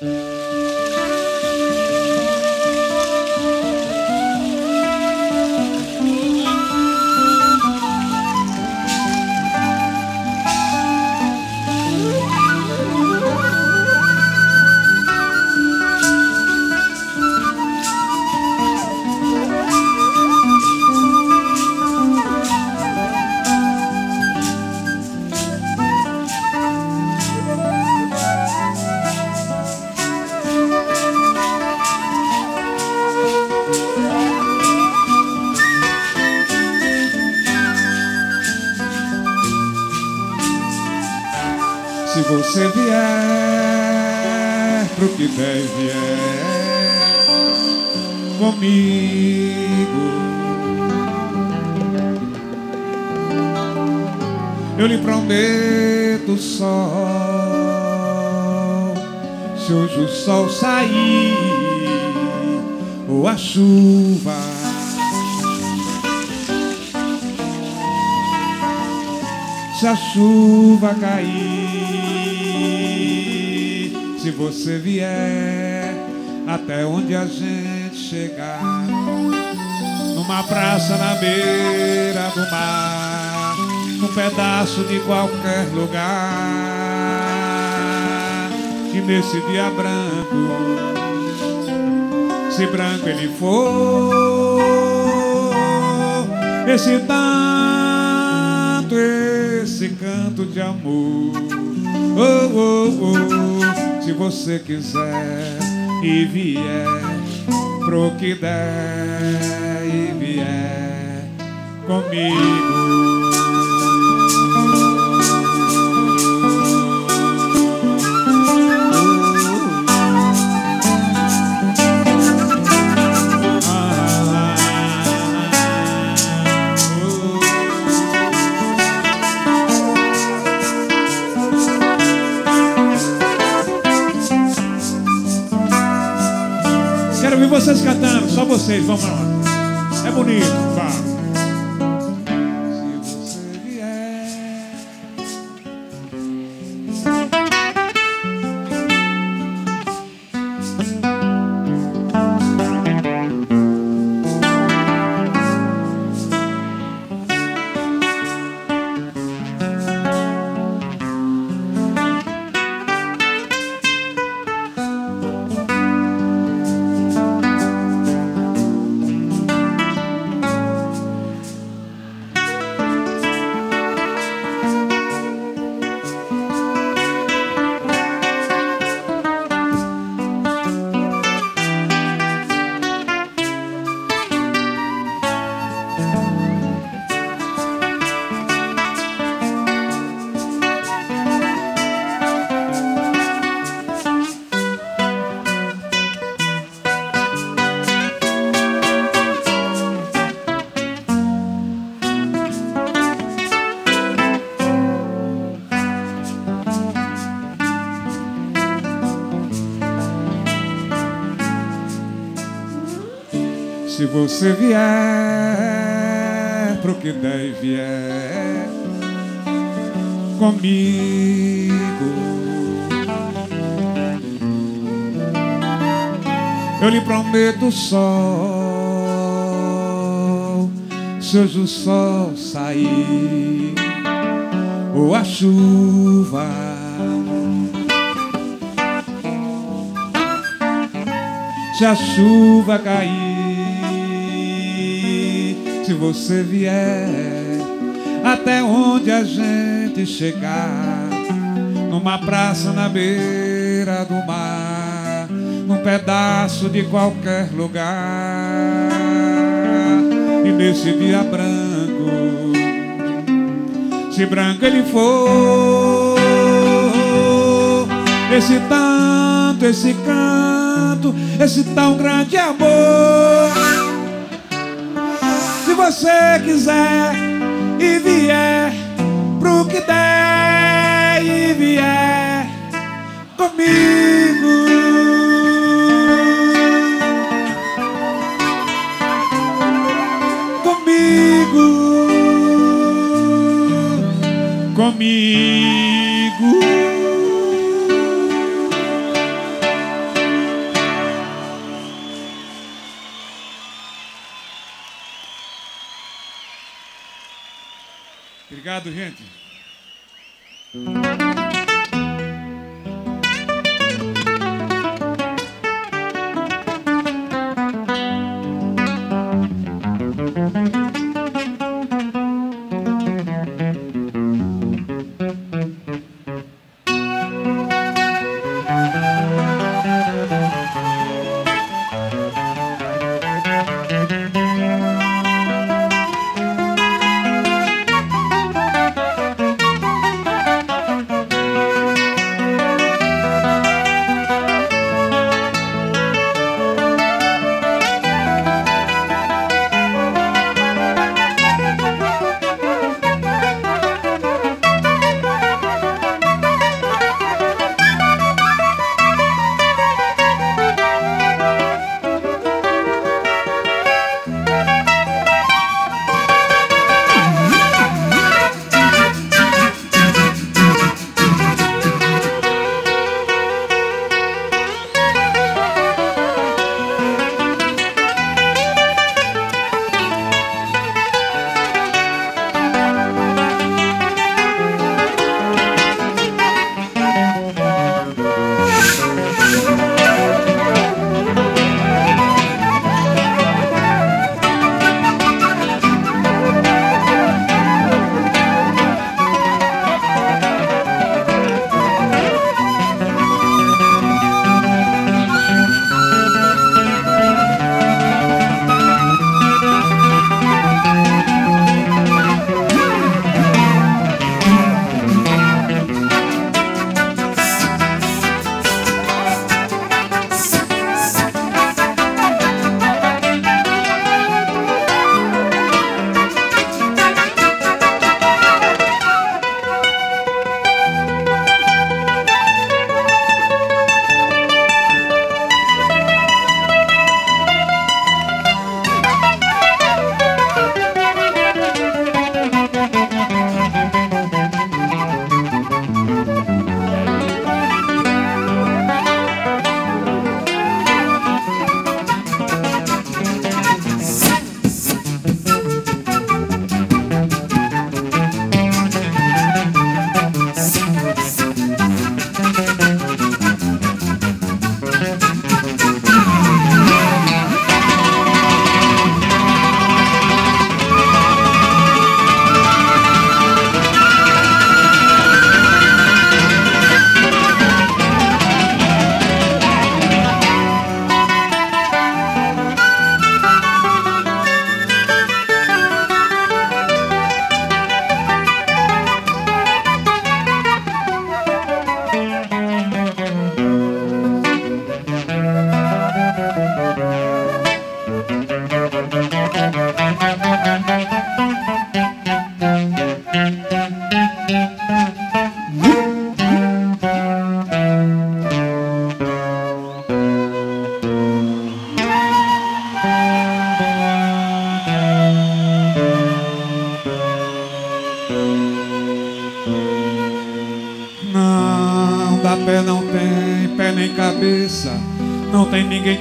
Se Se hoje o sol sair ou a chuva. Se a chuva cair, se você vier até onde a gente chegar, numa praça na beira do mar, num pedaço de qualquer lugar, que nesse dia branco, se branco ele for, esse tanto, esse canto de amor. Oh, oh, oh, se você quiser e vier pro que der e vier comigo. Você vier pro que der e vier comigo, eu lhe prometo sol. Se hoje o sol sair ou a chuva. Se a chuva cair, você vier até onde a gente chegar, numa praça na beira do mar, num pedaço de qualquer lugar, e nesse dia branco, se branco ele for, esse tanto, esse canto, esse tão grande amor. Você quiser e vier pro que der e vier comigo. Comigo. Comigo. Obrigado, gente.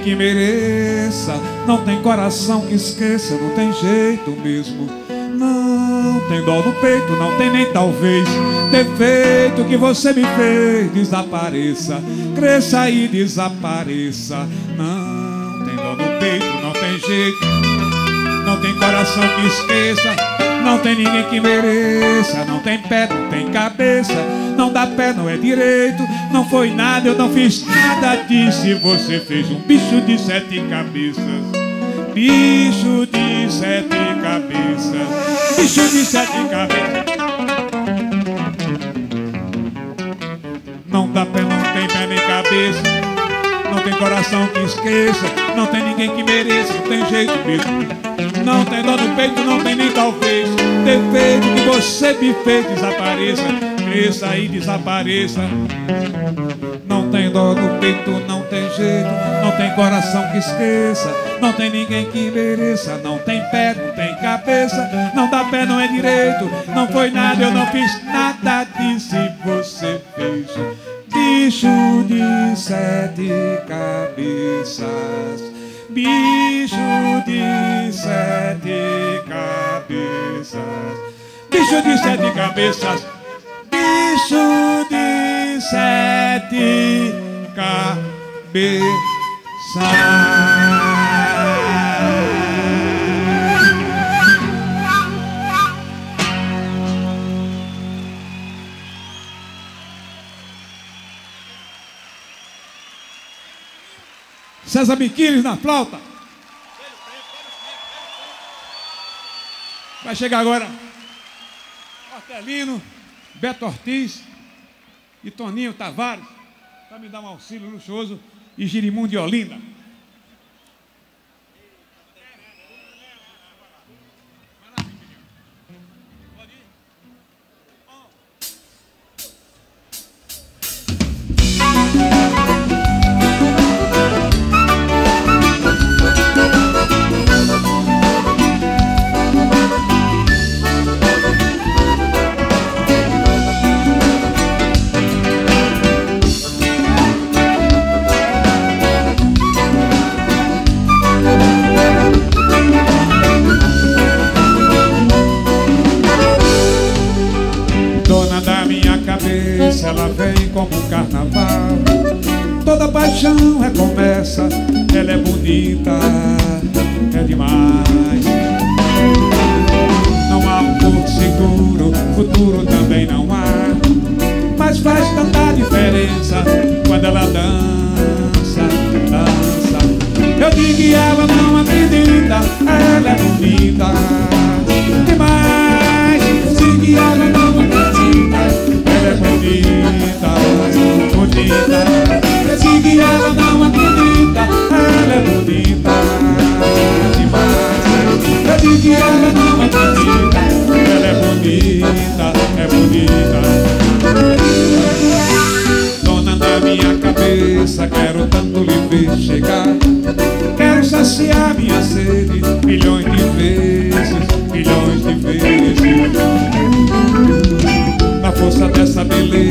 Que mereça. Não tem coração que esqueça, não tem jeito mesmo. Não tem dó no peito, não tem nem talvez defeito que você me fez desapareça, cresça e desapareça. Não tem dó no peito, não tem jeito, não tem coração que esqueça, não tem ninguém que mereça, não tem pé, não tem cabeça, não dá pé, não é direito, não foi nada, eu não fiz nada disso. Você fez um bicho de sete cabeças. Bicho de sete cabeças. Bicho de sete cabeças. Não dá pé, não tem pé nem cabeça. Não tem coração que esqueça. Não tem ninguém que mereça. Não tem jeito mesmo. Não tem dor no peito, não tem nem talvez. Defeito que você me fez desapareça. Cresça e desapareça. Não tem dó no peito, não tem jeito, não tem coração que esqueça, não tem ninguém que mereça, não tem pé, não tem cabeça, não dá pé, não é direito, não foi nada, eu não fiz nada disso e você fez. Bicho de sete cabeças, bicho de sete cabeças. Bicho de sete cabeças. Bicho de sete cabeças. César Biquíris na flauta. Vai chegar agora Hortelino, Beto Ortiz e Toninho Tavares para me dar um auxílio luxuoso e Girimundo de Olinda.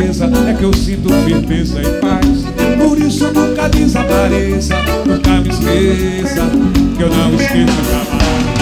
tristeza é que eu sinto firmeza e paz. Por isso nunca desapareça, nunca me esqueça, que eu não esqueça jamais.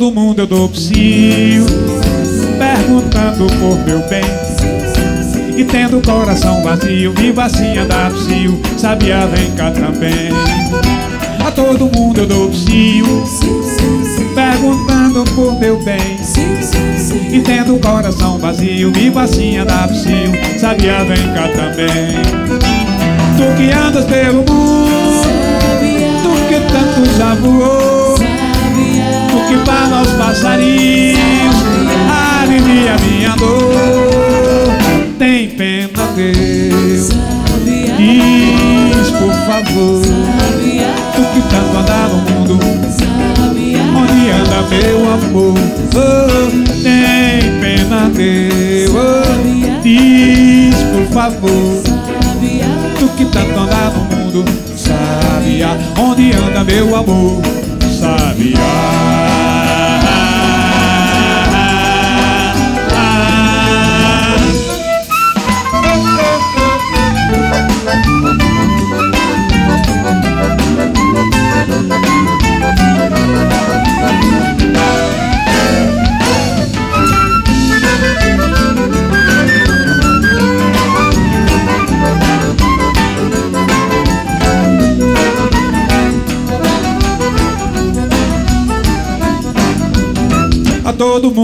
Todo mundo eu dou psiu Perguntando por meu bem. E tendo o coração vazio Viva assim andar psiu Sabia, vem cá também. A todo mundo eu dou psiu Perguntando por meu bem. E tendo o coração vazio Viva assim andar psiu Sabia, vem cá também. Tu que andas pelo mundo Tu que tanto já voou que fala aos passarinhos Alivia minha dor. Tem pena Deus. Diz por favor Tu que tanto anda no mundo. Onde anda meu amor? Oh, Tem pena Deus. Diz por favor Tu que tanto anda no mundo. Sabia onde anda meu amor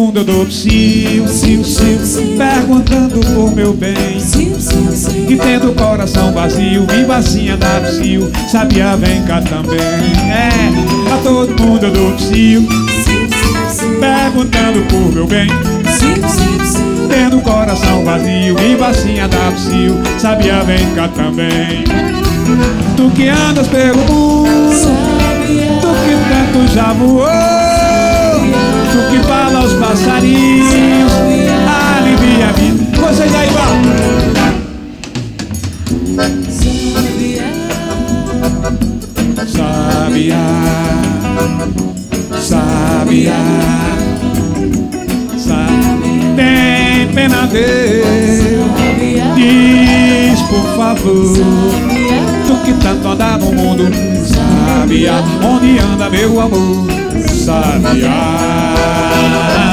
mundo eu dou psiu, psiu, psiu Perguntando por meu bem. E tendo o coração vazio E vacinha da psiu Sabia, vem cá também. É, a todo mundo eu dou psiu Perguntando por meu bem. Tendo o coração vazio E vacinha da psiu Sabia, vem cá também. Tu que andas pelo mundo Tu que tanto já voou que fala aos passarinhos Alivia a vida. Vocês aí vão Sabia Sabia Sabia Tem pena Deus Diz por favor. Tu que tanto anda no mundo. Sabia onde anda meu amor? Sabia Tem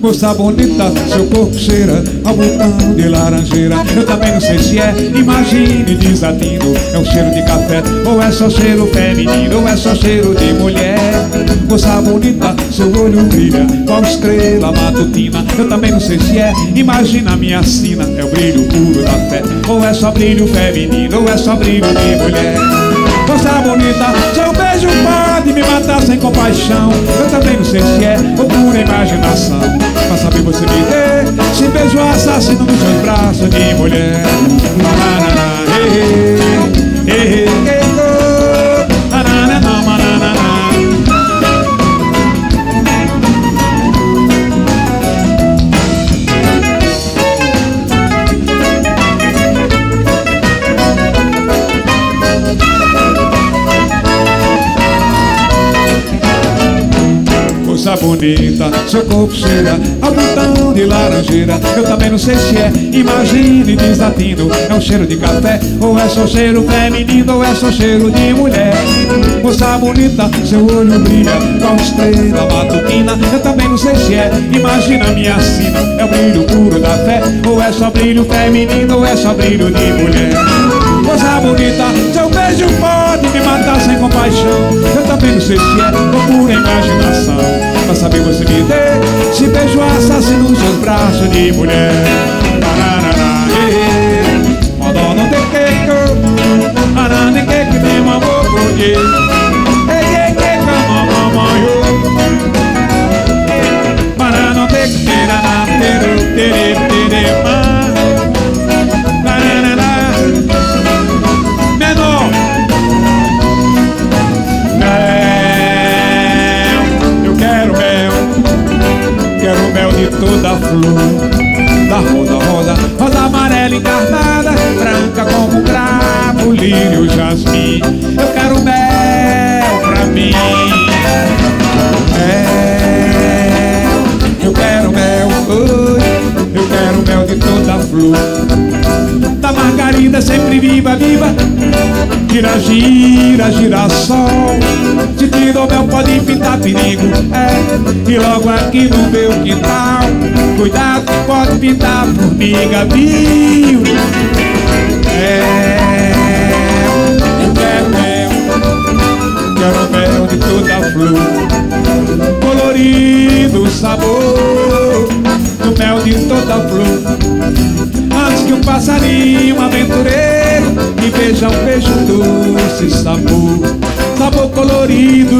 Moça bonita, seu corpo cheira ao botão de laranjeira. Eu também não sei se é, imagine desatino É um cheiro de café, ou é só cheiro feminino Ou é só cheiro de mulher. Moça bonita, seu olho brilha qual estrela matutina? Eu também não sei se é, imagina minha sina É o brilho puro da fé, ou é só brilho feminino Ou é só brilho de mulher Moça bonita, seu beijo pode me matar sem compaixão Eu também não sei se é ou pura imaginação Pra saber você me dê Se beijo assassino nos seus braços de mulher eh, Moça bonita, seu corpo cheira ao botão de laranjeira. Eu também não sei se é, imagine desatino É um cheiro de café, ou é só cheiro feminino Ou é só cheiro de mulher. Moça bonita, seu olho brilha com estrela matutina. Eu também não sei se é, imagina minha sina É o brilho puro da fé, ou é só brilho feminino Ou é só brilho de mulher. Moça bonita, seu beijo pode me matar sem compaixão. Eu também não sei se é ou pura imaginação Pra saber você me dê. Se beijo assassino nos seus braços de mulher. Pararará, eh, eh. Quando não tem que Arana tem que tem uma boa toda flor Da rosa rosa, rosa amarela encarnada Branca como cravo, lírio, jasmim. Eu quero mel pra mim. Mel, eu quero mel, oi Eu quero mel de toda flor Da margarida sempre viva, viva. Gira, gira, girassol Se o mel pode pintar perigo É, e logo aqui no meu quintal Cuidado, pode pintar formiga, viu? É, eu quero mel? Quero mel de toda flor? Colorido sabor Do mel de toda flor Que um passarinho aventureiro Me veja um beijo doce sabor. Sabor colorido.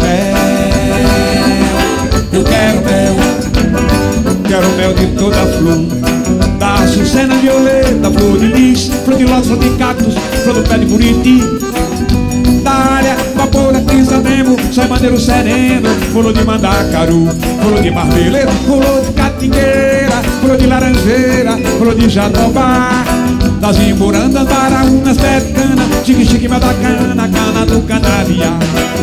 Mel, eu quero mel. Quero mel de toda flor. Da açucena violeta, flor de lis Flor de lótus, flor de cactus, flor do pé de buriti da área, vapor, pisanemo, sai maneiro sereno, flor de mandacaru, flor de marmeleiro, flor de catingueira, flor de laranjeira, flor de jatobá, das imburandas, baraunas, pé de cana, chique chique mel da cana, cana do canavial.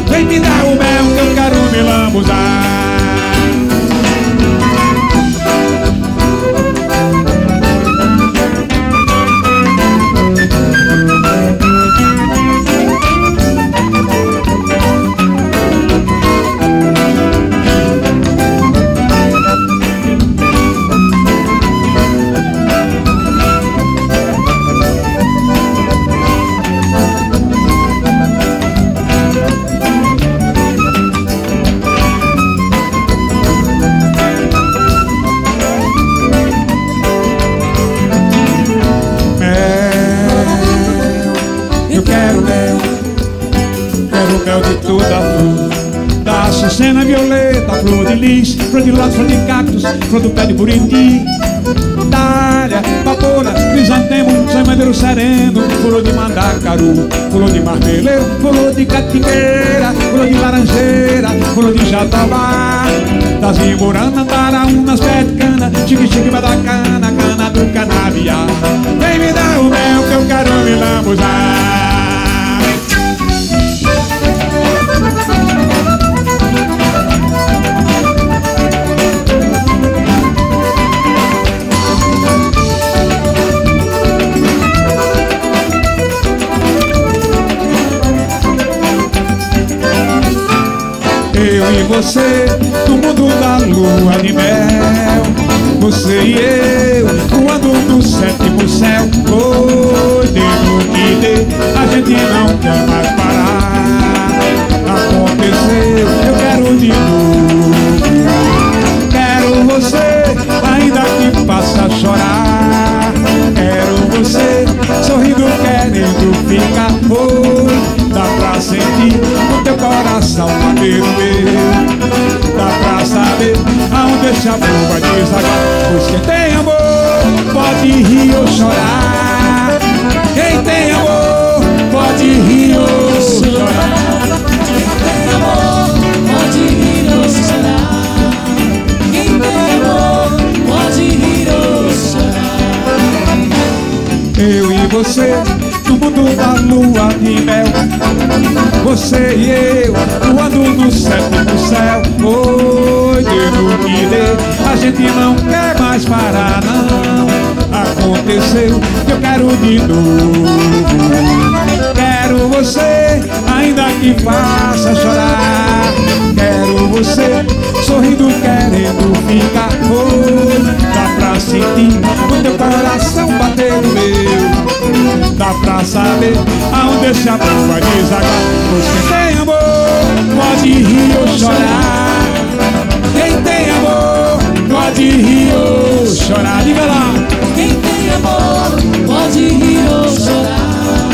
Vem me dar o mel que eu quero me lambuzar. Flor de lótus, flor de cactus, flor do pé de buriti. Dália, papoula, crisantemo, sai madeiro sereno, flor de mandacaru, flor de marmeleiro, flor de catingueira, flor de laranjeira, flor de jatobá. Das imuranas, baraunas, pé de cana, chique chique vai da cana, cana do canavial. Vem me dar o mel que eu quero me lambuzar. E você, no mundo da lua de mel. Você e eu, voando no sétimo céu Oi, dedo que dê, a gente não quer mais parar. Aconteceu, eu quero de novo. Quero você, ainda que faça chorar. Quero você, sorrindo, querendo passa um meu Dá pra saber aonde esse amor vai desagar. Pois quem tem amor pode rir ou chorar Quem tem amor pode rir ou chorar Quem tem amor pode rir ou chorar. Quem tem amor pode rir ou chorar. Eu e você no mundo da lua de mel. Você e eu voando no sétimo céu. Oi, devo que dê A gente não quer mais parar não. Aconteceu que eu quero de novo. Quero você, ainda que faça chorar. Quero você, sorrindo querendo ficar. Oi, dá pra sentir o teu coração bater no meu Dá pra saber aonde esse amor vai desagar. Quem tem amor pode rir ou chorar. Quem tem amor pode rir ou chorar. Diga lá. Quem tem amor pode rir ou chorar.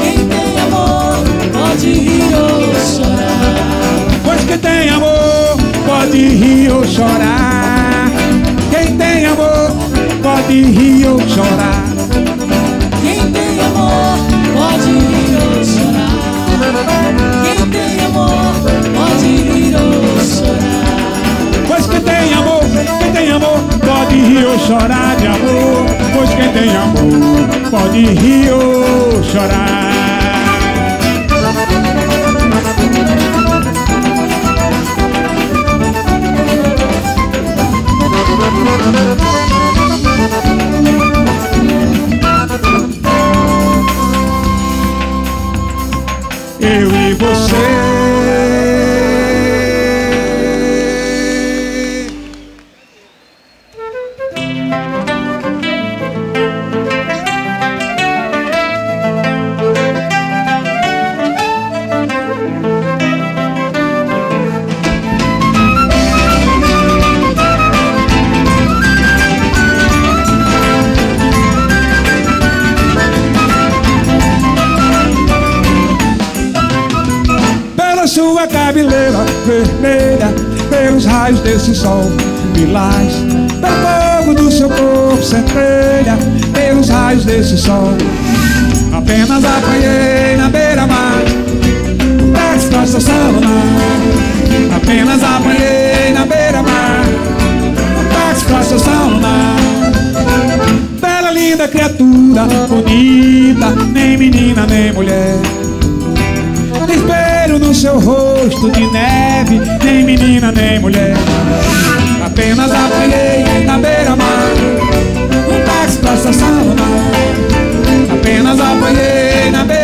Quem tem amor pode rir ou chorar. Pois quem tem amor pode rir ou chorar. Quem tem amor pode rir ou chorar chorar de amor Pois quem tem amor pode rir sua cabeleira vermelha Pelos raios desse sol lilás Pelo fogo do seu corpo centelha Pelos raios desse sol. Apenas apanhei na beira-mar pra estação lunar Apenas apanhei na beira-mar pra estação lunar Bela, linda criatura, bonita Nem menina, nem mulher seu rosto de neve Nem menina, nem mulher. Apenas apanhei na beira-mar Um táxi pra estação lunar Apenas apanhei na beira-mar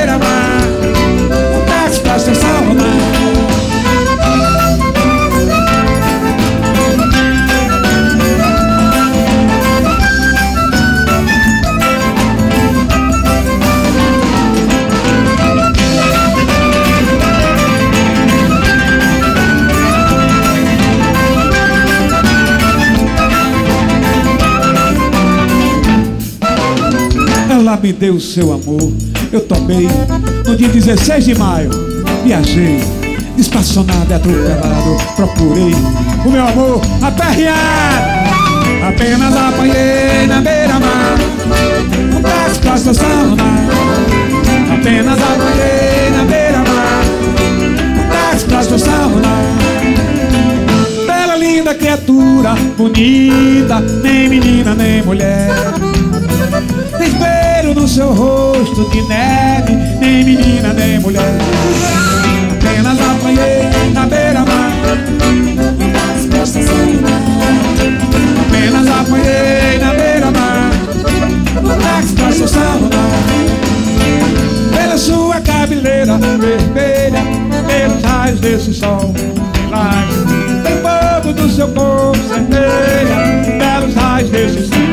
Me deu o seu amor, eu tomei no dia 16 de maio. Viajei, espaçonado atropelado, procurei o meu amor aperreado. Apenas apanhei na beira-mar, um táxi pra estação lunar. Apenas apanhei na beira-mar, um táxi pra estação lunar. Bela, linda criatura, bonita, nem menina, nem mulher. Espelho no seu rosto de neve Nem menina, nem mulher. Apenas apanhei na beira-mar. Apenas apanhei na beira-mar. No táxi pra seu saludar Pela sua cabeleira vermelha Pelos raios desse sol. Lilás Tem pano do seu corpo vermelha Pelos raios desse sol.